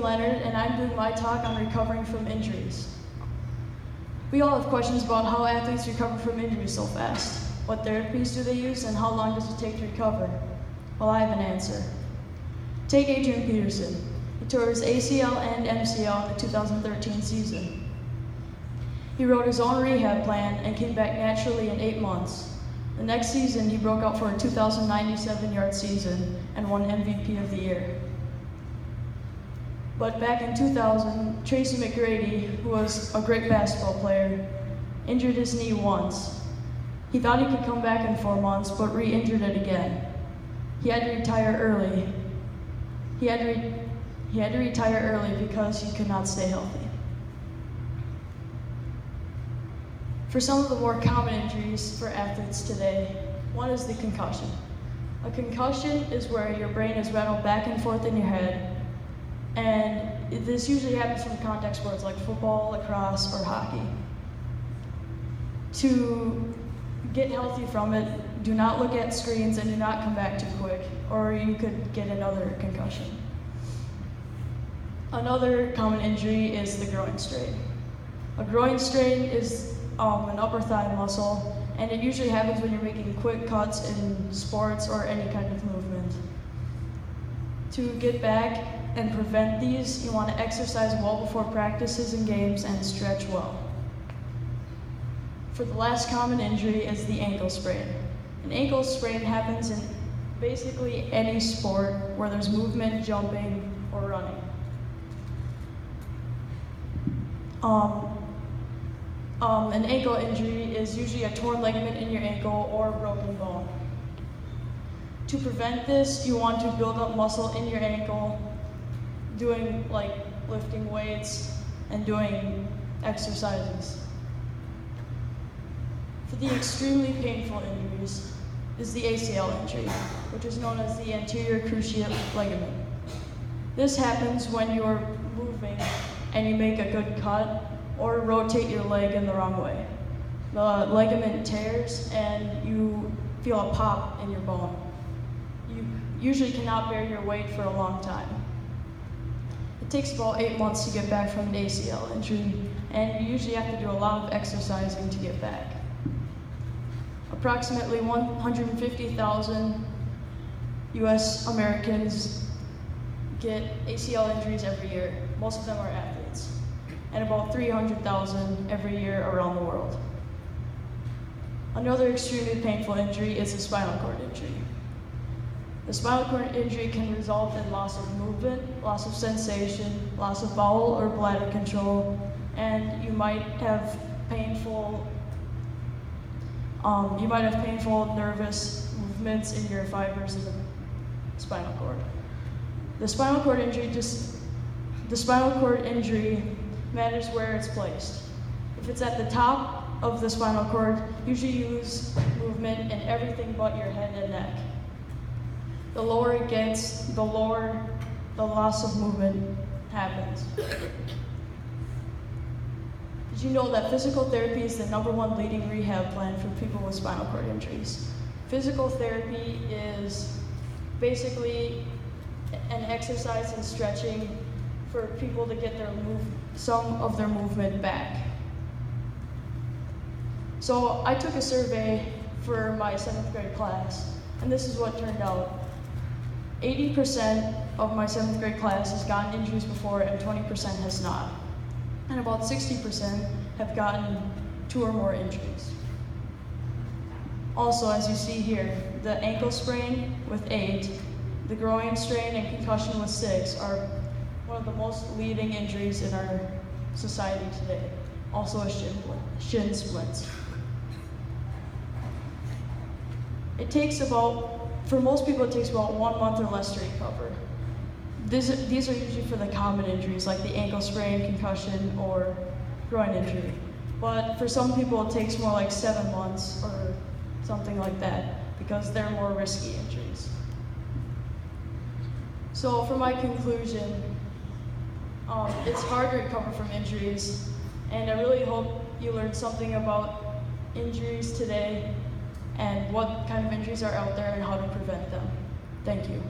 Leonard, and I'm doing my talk on recovering from injuries. We all have questions about how athletes recover from injuries so fast. What therapies do they use, and how long does it take to recover? Well, I have an answer. Take Adrian Peterson. He tore his ACL and MCL in the 2013 season. He wrote his own rehab plan and came back naturally in eight months. The next season, he broke out for a 2,097 yard season and won MVP of the year. But back in 2000, Tracy McGrady, who was a great basketball player, injured his knee once. He thought he could come back in four months, but re injured it again. He had to retire early. He had, re- he had to retire early because he could not stay healthy. For some of the more common injuries for athletes today, one is the concussion. A concussion is where your brain is rattled back and forth in your head and this usually happens from contact sports like football, lacrosse, or hockey. To get healthy from it, do not look at screens and do not come back too quick, or you could get another concussion. Another common injury is the groin strain. A groin strain is um, an upper thigh muscle, and it usually happens when you're making quick cuts in sports or any kind of movement. To get back, and prevent these, you want to exercise well before practices and games and stretch well. For the last common injury is the ankle sprain. An ankle sprain happens in basically any sport where there's movement, jumping, or running. Um, um, an ankle injury is usually a torn ligament in your ankle or a broken bone. To prevent this, you want to build up muscle in your ankle doing like lifting weights and doing exercises. For the extremely painful injuries is the ACL injury, which is known as the anterior cruciate ligament. This happens when you're moving and you make a good cut or rotate your leg in the wrong way. The ligament tears and you feel a pop in your bone. You usually cannot bear your weight for a long time. Takes about eight months to get back from an ACL injury, and you usually have to do a lot of exercising to get back. Approximately 150,000 US Americans get ACL injuries every year. Most of them are athletes, and about 300,000 every year around the world. Another extremely painful injury is a spinal cord injury. The spinal cord injury can result in loss of movement, loss of sensation, loss of bowel or bladder control, and you might have painful um, you might have painful nervous movements in your fibers in the spinal cord. The spinal cord injury just the spinal cord injury matters where it's placed. If it's at the top of the spinal cord, usually use movement in everything but your head and neck. The lower it gets, the lower the loss of movement happens. Did you know that physical therapy is the number one leading rehab plan for people with spinal cord injuries? Physical therapy is basically an exercise and stretching for people to get their move, some of their movement back. So I took a survey for my seventh grade class, and this is what turned out. 80% of my seventh grade class has gotten injuries before and 20% has not. And about 60% have gotten two or more injuries. Also, as you see here, the ankle sprain with eight, the groin strain and concussion with six are one of the most leading injuries in our society today. Also a shin, shin splints. It takes about for most people, it takes about one month or less to recover. These, these are usually for the common injuries like the ankle sprain, concussion, or groin injury. But for some people, it takes more like seven months or something like that because they're more risky injuries. So, for my conclusion, um, it's hard to recover from injuries, and I really hope you learned something about injuries today and what kind of injuries are out there and how to prevent them. Thank you.